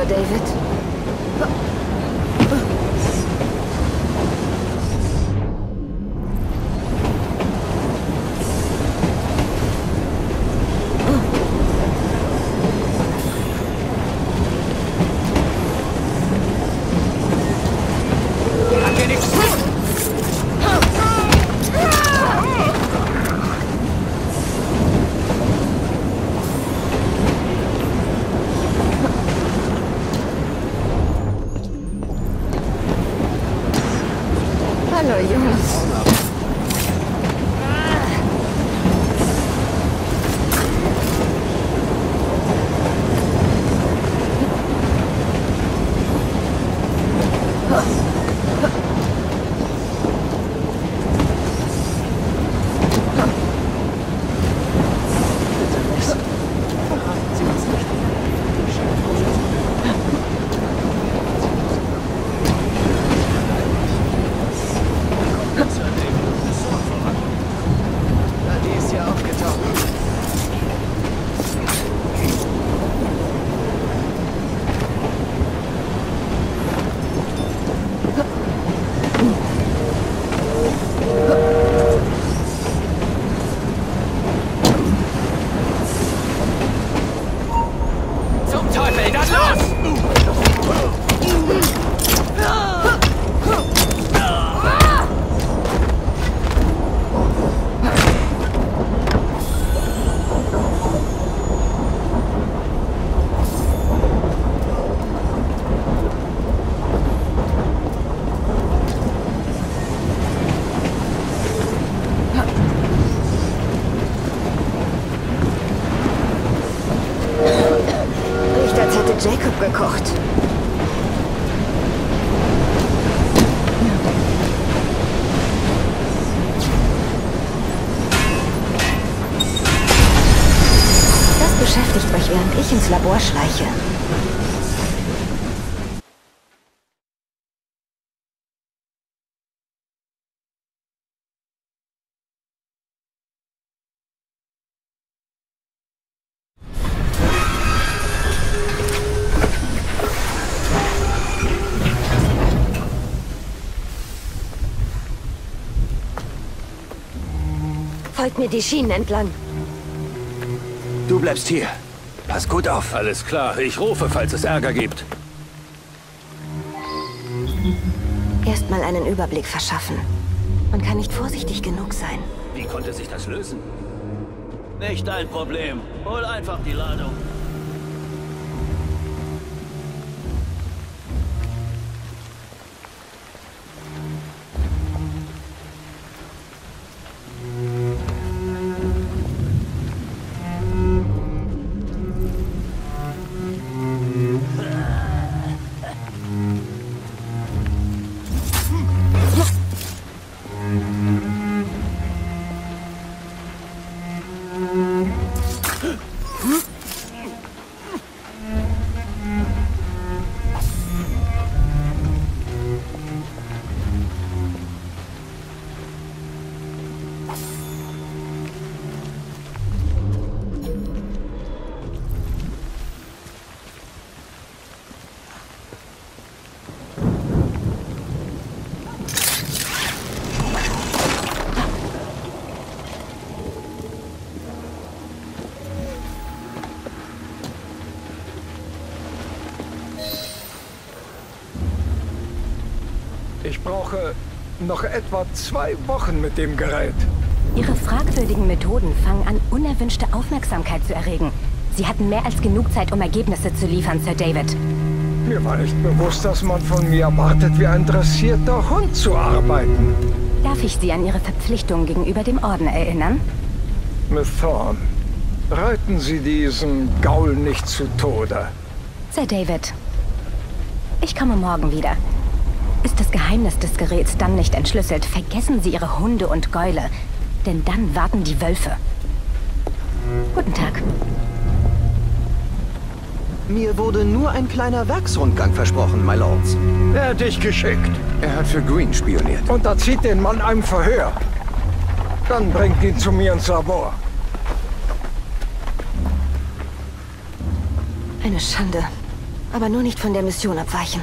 unterwegs, Sir David. Hallo, Jungs. Na, die ist ja aufgetaucht. Zum Teufel, dann los! Riecht, als hätte Jacob gekocht. Das beschäftigt euch, während ich ins Labor schleiche. Folgt mir die Schienen entlang. Du bleibst hier. Pass gut auf. Alles klar, ich rufe, falls es Ärger gibt. Erstmal einen Überblick verschaffen. Man kann nicht vorsichtig genug sein. Wie konnte sich das lösen? Nicht dein Problem. Hol einfach die Ladung. Ich brauche noch etwa zwei Wochen mit dem Gerät. Ihre fragwürdigen Methoden fangen an, unerwünschte Aufmerksamkeit zu erregen. Sie hatten mehr als genug Zeit, um Ergebnisse zu liefern, Sir David. Mir war nicht bewusst, dass man von mir erwartet, wie ein dressierter Hund zu arbeiten. Darf ich Sie an Ihre Verpflichtungen gegenüber dem Orden erinnern? Miss Thorne, reiten Sie diesen Gaul nicht zu Tode. Sir David, ich komme morgen wieder. Ist das Geheimnis des Geräts dann nicht entschlüsselt, vergessen Sie Ihre Hunde und Gäule, denn dann warten die Wölfe. Guten Tag. Mir wurde nur ein kleiner Werksrundgang versprochen, my lords. Er hat dich geschickt. Er hat für Green spioniert. Und da zieht den Mann einem Verhör. Dann bringt ihn zu mir ins Labor. Eine Schande. Aber nur nicht von der Mission abweichen.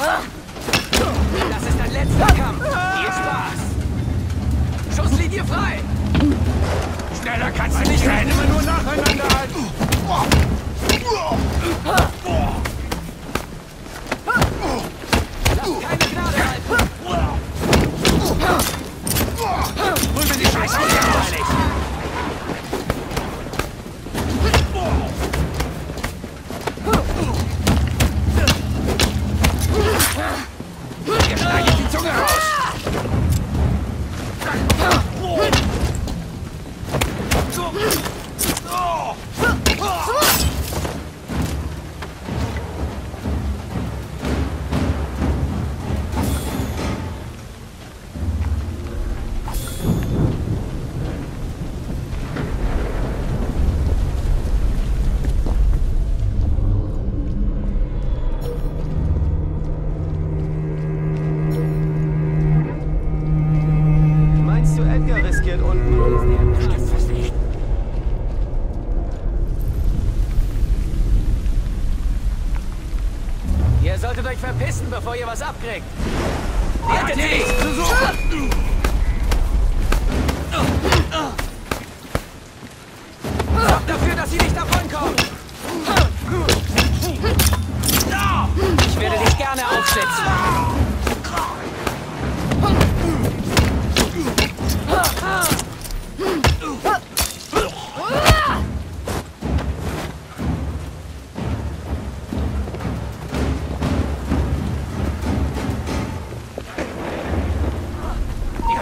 Das ist ein letzter Kampf. Viel Spaß. Schusslinie frei. Schneller kannst du nicht rennen. Immer nur nacheinander halten. Lass keine Gnade halten. Hol mir die Scheiße. the house! Was abkriegt.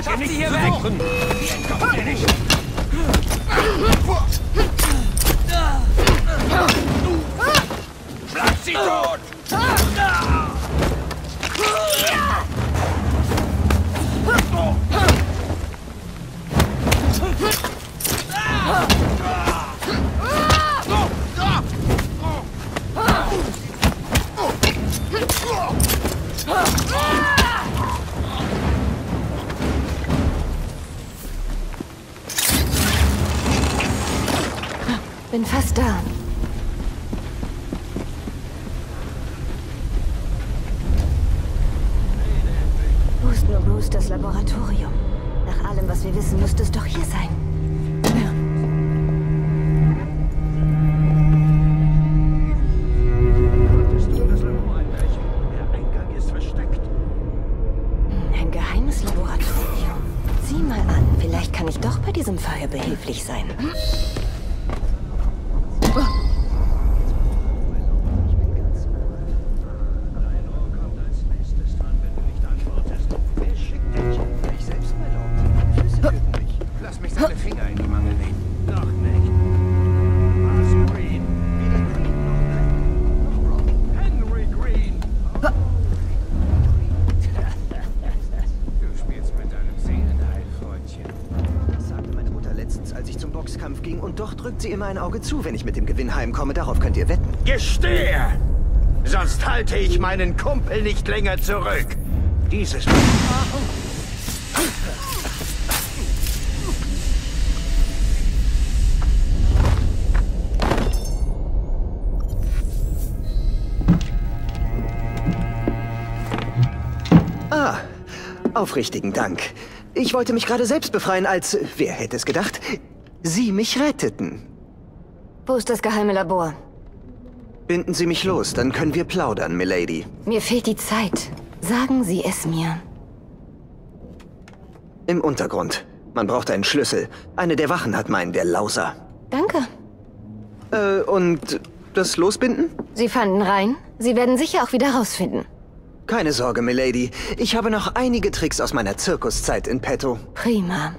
Schafft sie hier weg! Entkommt ihr nicht. Schlag sie tot! Bin fast da. Wo ist nur Brewsters Laboratorium? Nach allem, was wir wissen, müsste es doch hier sein. Das. Ein geheimes Laboratorium. Sieh mal an, vielleicht kann ich doch bei diesem Feuer behilflich sein. Dein ein Auge zu, wenn ich mit dem Gewinn heimkomme. Darauf könnt ihr wetten. Gestehe! Sonst halte ich meinen Kumpel nicht länger zurück. Dieses. Ah, aufrichtigen Dank. Ich wollte mich gerade selbst befreien, als, wer hätte es gedacht, Sie mich retteten. Wo ist das geheime Labor? Binden Sie mich los, dann können wir plaudern, Milady. Mir fehlt die Zeit. Sagen Sie es mir. Im Untergrund. Man braucht einen Schlüssel. Eine der Wachen hat meinen, der Lauser. Danke. Äh, und das Losbinden? Sie fanden rein. Sie werden sicher auch wieder rausfinden. Keine Sorge, Milady. Ich habe noch einige Tricks aus meiner Zirkuszeit in petto. Prima.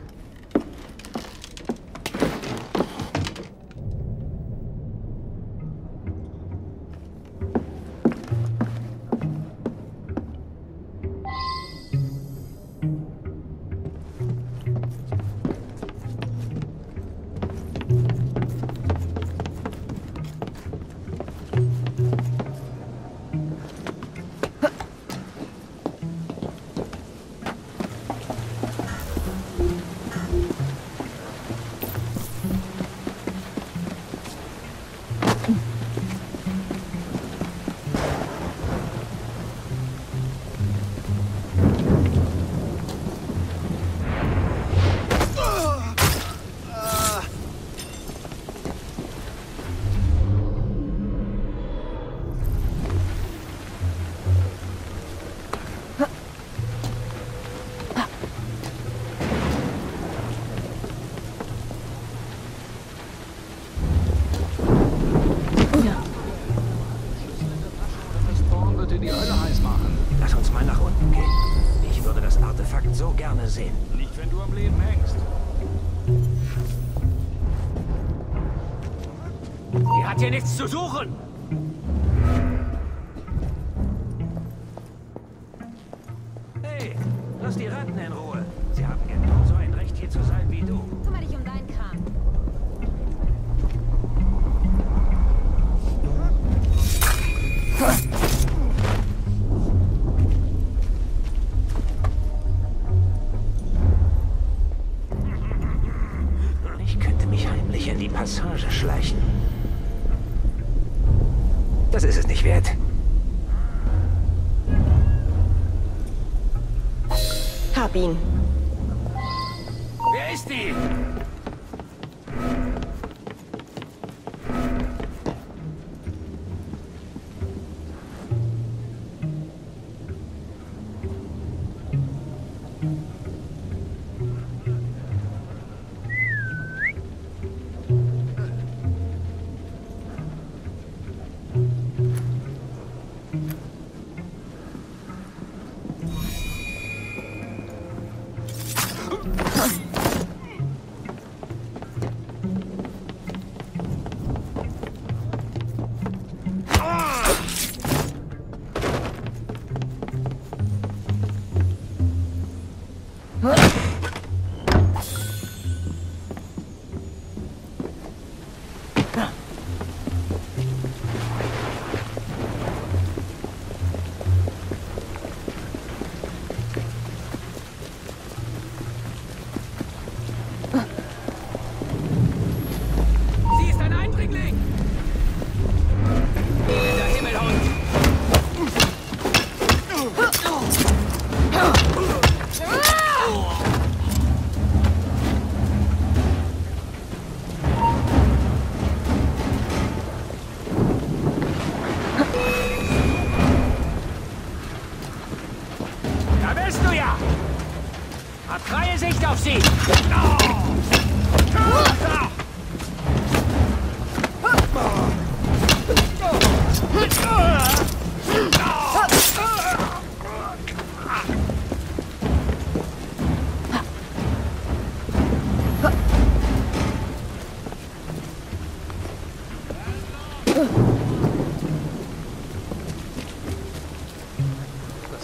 Uns mal nach unten gehen. Ich würde das Artefakt so gerne sehen. Nicht, wenn du am Leben hängst. Die hat hier nichts zu suchen. Hey, lass die Ratten in Ruhe. Sie haben genauso ein Recht, hier zu sein wie du. Kümmere dich um deinen Kram.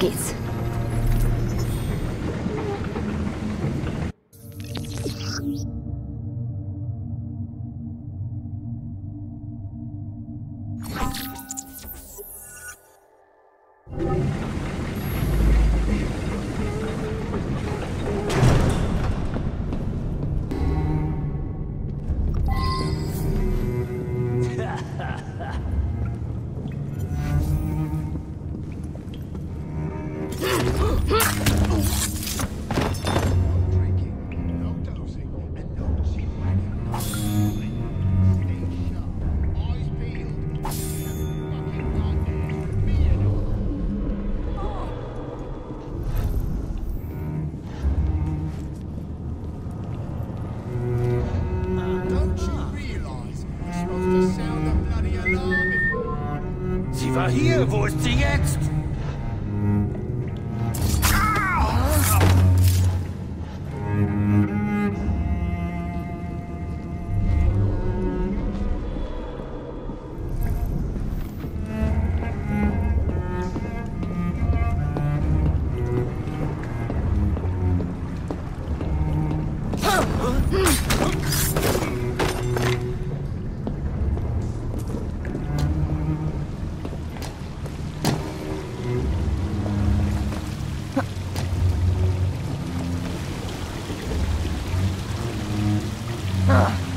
Nuggets. Wo ist sie jetzt? Huh.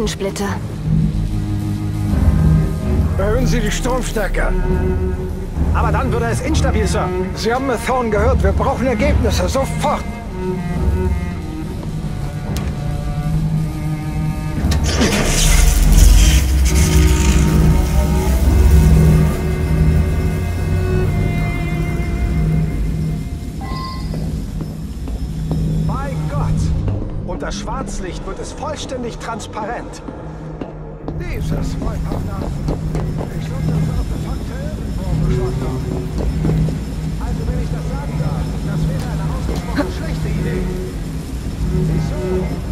Edensplitter. Erhöhen Sie die Stromstärke. Aber dann würde es instabil, Sir. Sie haben Thorn gehört. Wir brauchen Ergebnisse. Sofort. Schwarzlicht wird es vollständig transparent. Dieses Weibhafnaffen. Ich glaube, das Artefakt Helden vorgeschlagen haben. Also, wenn ich das sagen darf, das wäre eine ausgesprochen schlechte Idee. Wieso?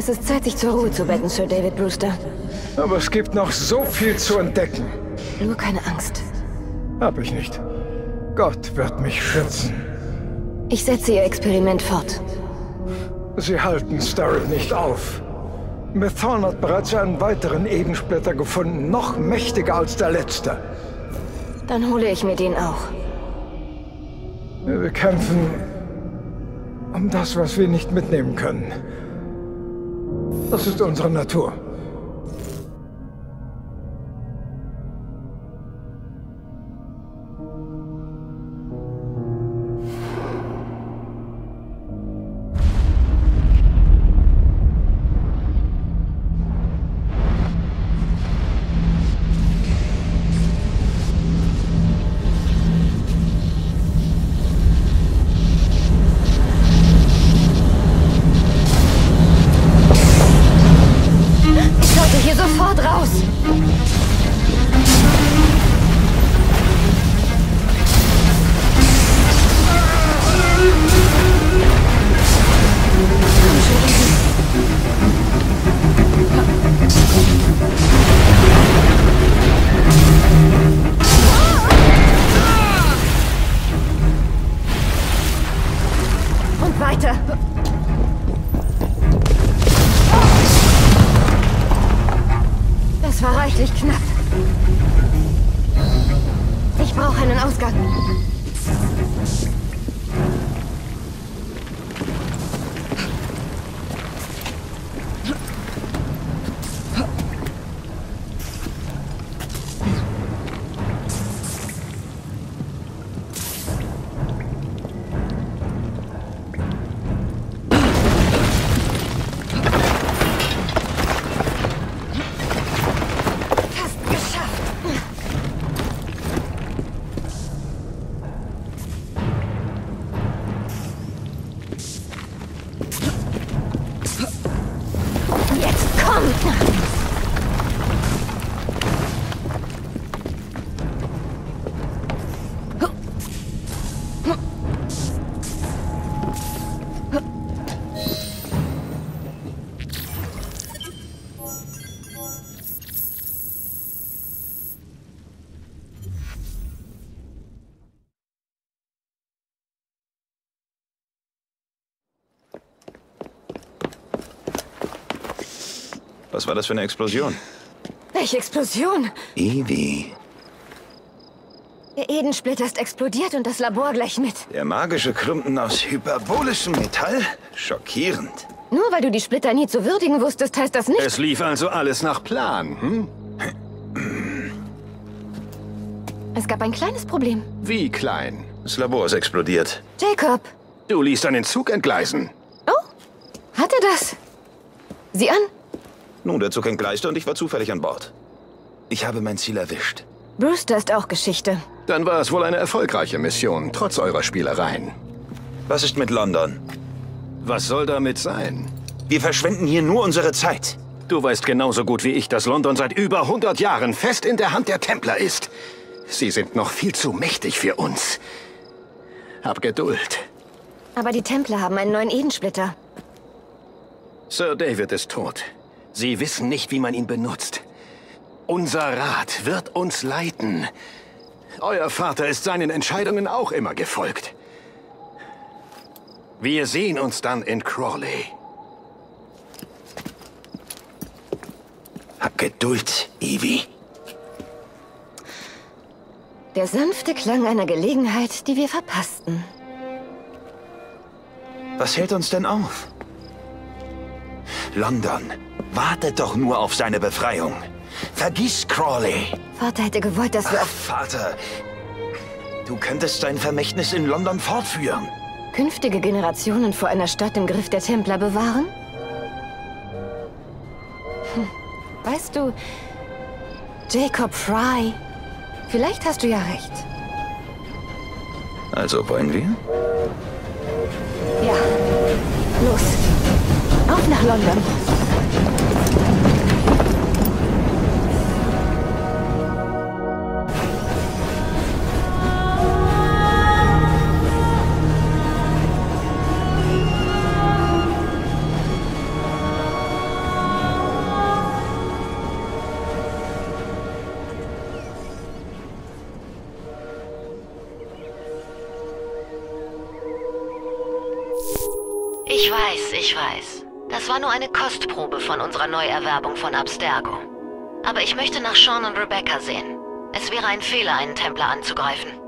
Es ist Zeit, sich zur Ruhe zu betten, Sir David Brewster. Aber es gibt noch so viel zu entdecken. Nur keine Angst. Hab ich nicht. Gott wird mich schützen. Ich setze Ihr Experiment fort. Sie halten Starrett nicht auf. Methorn hat bereits einen weiteren Edensplitter gefunden, noch mächtiger als der letzte. Dann hole ich mir den auch. Wir kämpfen um das, was wir nicht mitnehmen können. Das ist unsere Natur. Was war das für eine Explosion? Welche Explosion! Evie. Der Edensplitter ist explodiert und das Labor gleich mit. Der magische Klumpen aus hyperbolischem Metall? Schockierend. Nur weil du die Splitter nie zu würdigen wusstest, heißt das nicht... Es lief also alles nach Plan, hm? Es gab ein kleines Problem. Wie klein? Das Labor ist explodiert. Jacob, Du ließt einen Zug entgleisen. hat er das? Sieh an. Nun, der Zug entgleiste und ich war zufällig an Bord. Ich habe mein Ziel erwischt. Brewster ist auch Geschichte. Dann war es wohl eine erfolgreiche Mission, trotz eurer Spielereien. Was ist mit London? Was soll damit sein? Wir verschwenden hier nur unsere Zeit. Du weißt genauso gut wie ich, dass London seit über 100 Jahren fest in der Hand der Templer ist. Sie sind noch viel zu mächtig für uns. Hab Geduld. Aber die Templer haben einen neuen Edensplitter. Sir David ist tot. Sie wissen nicht, wie man ihn benutzt. Unser Rat wird uns leiten. Euer Vater ist seinen Entscheidungen auch immer gefolgt. Wir sehen uns dann in Crawley. Hab Geduld, Evie. Der sanfte Klang einer Gelegenheit, die wir verpassten. Was hält uns denn auf? London wartet doch nur auf seine Befreiung. Vergiss Crawley. Vater hätte gewollt, dass wir Ach, auf Vater, du könntest dein Vermächtnis in London fortführen. künftige Generationen vor einer Stadt im Griff der Templer bewahren? Hm. Weißt du, Jacob Fry, vielleicht hast du ja recht. Also wollen wir? Ja, los. Auf nach London. Thank you. Eine Kostprobe von unserer Neuerwerbung von Abstergo. Aber ich möchte nach Sean und Rebecca sehen. Es wäre ein Fehler, einen Templer anzugreifen.